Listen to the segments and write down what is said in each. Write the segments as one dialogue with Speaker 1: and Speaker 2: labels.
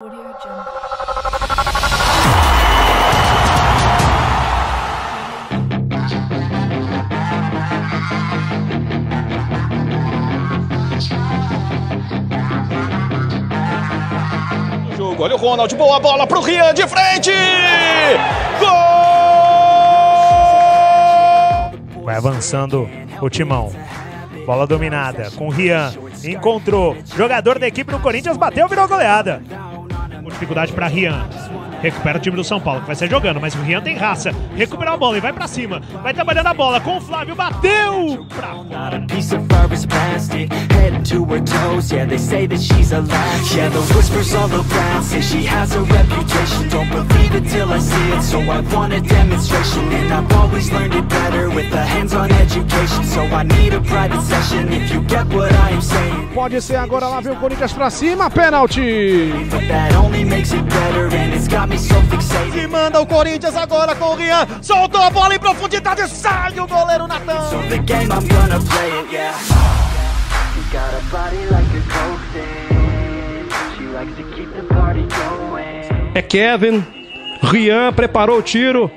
Speaker 1: Audio Jungle.
Speaker 2: jogo. Olha o Ronald, boa bola pro Rian de frente! Gol!
Speaker 3: Vai avançando o timão. Bola dominada com Rian. Encontrou. Jogador da equipe do Corinthians bateu, virou goleada dificuldade para Rian. Recupera o time do São Paulo, que vai ser jogando, mas o Rian tem raça. Recuperar a bola e vai para cima. Vai trabalhando a bola com o Flávio, bateu pra fora.
Speaker 4: Pode ser agora, lá vem o Corinthians pra cima, pênalti!
Speaker 2: E manda o Corinthians agora com o Rian. Soltou a bola em profundidade. Sai o goleiro
Speaker 5: So
Speaker 2: Natan.
Speaker 5: the game, I'm gonna play it, yeah. She got a body like a coke thing. She likes to keep the party going.
Speaker 6: É Kevin. Rian preparou o tiro.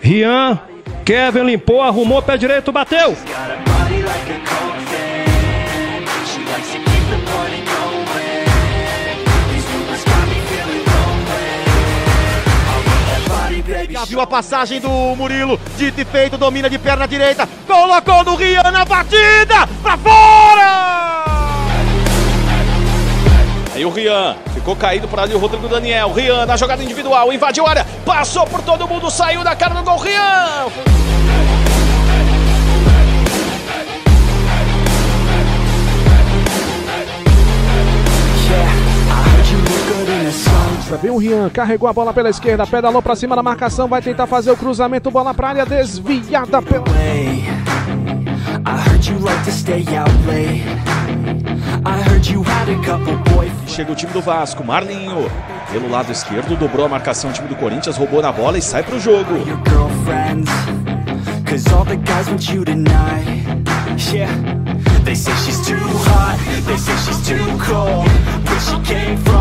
Speaker 6: Rian. Kevin limpou, arrumou, pé direito, bateu.
Speaker 2: Viu a passagem do Murilo. Dito e feito, domina de perna direita. Colocou no Rian na batida. Pra fora! Aí o Rian ficou caído para ali o Rodrigo Daniel. Rian na jogada individual, invadiu a área, passou por todo mundo, saiu da cara do gol. Rian!
Speaker 5: Yeah, I heard you look good in a song.
Speaker 4: Vem o Rian, carregou a bola pela esquerda, pedalou pra cima da marcação, vai tentar fazer o cruzamento, bola pra área, desviada pela...
Speaker 5: Way. I heard you like to stay out late. I heard you had a couple boyfriends.
Speaker 2: Chega o time do Vasco, Marlinho. Pelo lado esquerdo, dobrou a marcação. O time do Corinthians roubou na bola e sai pro jogo.
Speaker 5: your girlfriends Cause all the guys want you tonight Yeah They say she's too hot They say she's too cold Where she came from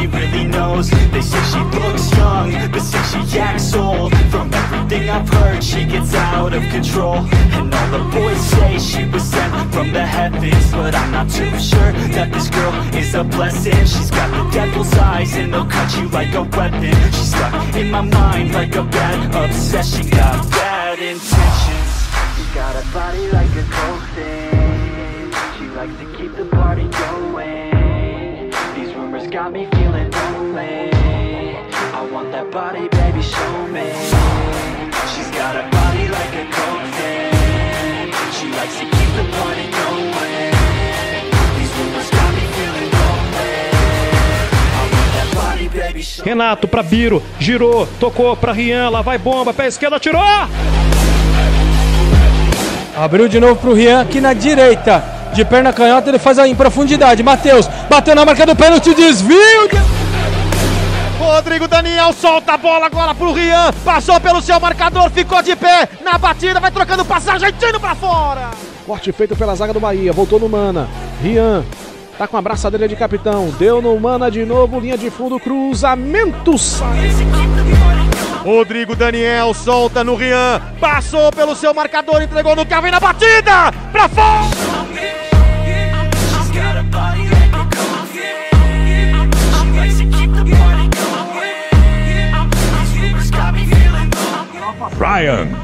Speaker 5: Nobody really knows. They say she looks young But say she acts old From everything I've heard She gets out of control. And all the boys say She was sent from the heavens But I'm not too sure That this girl is a blessing. She's got the devil's eyes And they'll cut you like a weapon. She's stuck in my mind Like a bad obsession. She Got bad intentions. She got a body like a coke thing She likes to keep the party going. These rumors got me feeling want that body, baby, show me She's got a body like a coke She likes to keep the party going These rumors got me feeling
Speaker 6: Renato pra Biro, girou, tocou pra Rian, lá vai bomba, pé esquerdo, atirou!
Speaker 7: Abriu de novo pro Rian aqui na direita. De perna canhota, ele faz em profundidade. Matheus bateu na marca do pênalti, desvio. de-
Speaker 2: Rodrigo Daniel solta a bola agora pro Rian. Passou pelo seu marcador, ficou de pé na batida, vai trocando passagem, tiro pra fora.
Speaker 4: Corte feito pela zaga do Bahia, voltou no Mana. Rian, tá com a braçadeira de capitão, deu no Mana de novo, linha de fundo, cruzamento.
Speaker 2: Rodrigo Daniel solta no Rian. Passou pelo seu marcador, entregou no Kevin na batida. Pra fora.
Speaker 8: Ryan.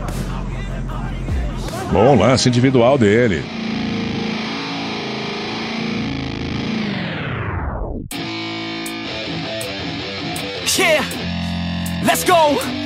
Speaker 8: Bom lance individual dele.
Speaker 5: Yeah, let's go.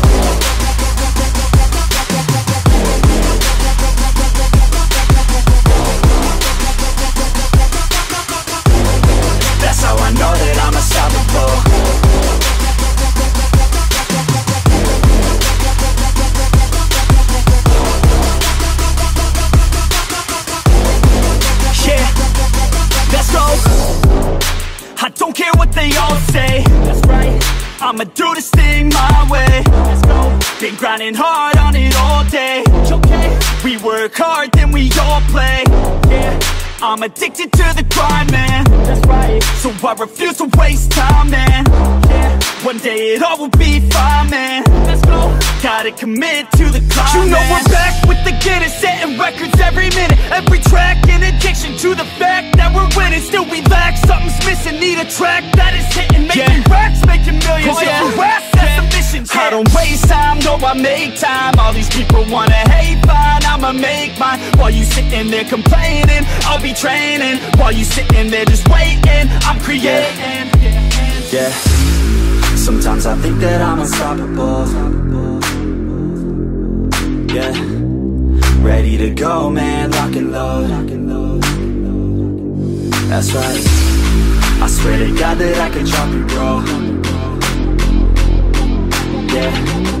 Speaker 5: I'ma do this thing my way. Let's go. Been grinding hard on it all day. Okay. We work hard, then we all play. Yeah I'm addicted to the grind, man. That's right. So I refuse to waste time, man. Yeah. One day it all will be fine, man. Let's go. Gotta commit to the climb, You know we're back with the Guinness Setting records every minute. Every track an addiction to the fact that we're winning. Still we lack, something's missing. Need a track that is hitting. Making racks, making millions.
Speaker 1: Oh, yeah.
Speaker 5: If you ask, I make time. All these people wanna hate, fine I'ma make mine. While you sitting there complaining I'll be training. While you sitting there just waiting I'm creating. Yeah. Sometimes I think that I'm unstoppable. Yeah. Ready to go, man, lock and load. That's right. I swear to God that I can drop you, bro Yeah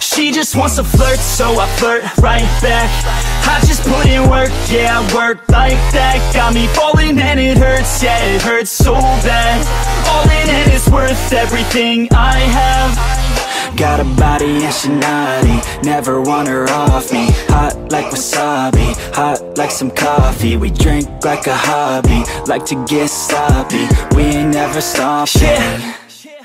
Speaker 5: she just wants to flirt, so I flirt right back. I just put in work, yeah, I work like that. Got me falling and it hurts, yeah, it hurts so bad. All in and it's worth everything I have. Got a body and she naughty Never want her off me. Hot like wasabi Hot like some coffee. We drink like a hobby Like to get sloppy. We ain't never stopping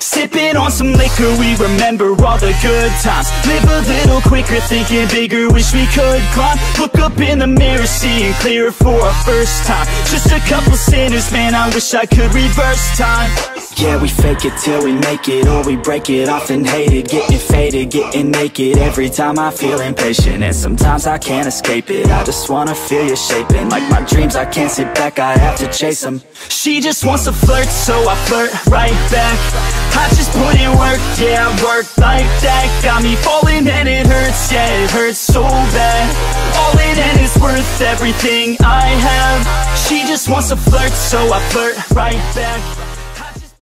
Speaker 5: Sipping on some liquor, we remember all the good times. Live a little quicker, thinking bigger, wish we could climb. Look up in the mirror, seeing clearer for our first time. Just a couple sinners, man, I wish I could reverse time Yeah, we fake it till we make it, or we break it off and hate it. Getting faded, getting naked, every time I feel impatient. And sometimes I can't escape it, I just wanna feel you shaping Like my dreams, I can't sit back, I have to chase them She just wants to flirt, so I flirt right back. I just put in work, yeah, work like that. Got me falling and it hurts, yeah, it hurts so bad. All in and it's worth everything I have. She just wants to flirt, so I flirt right back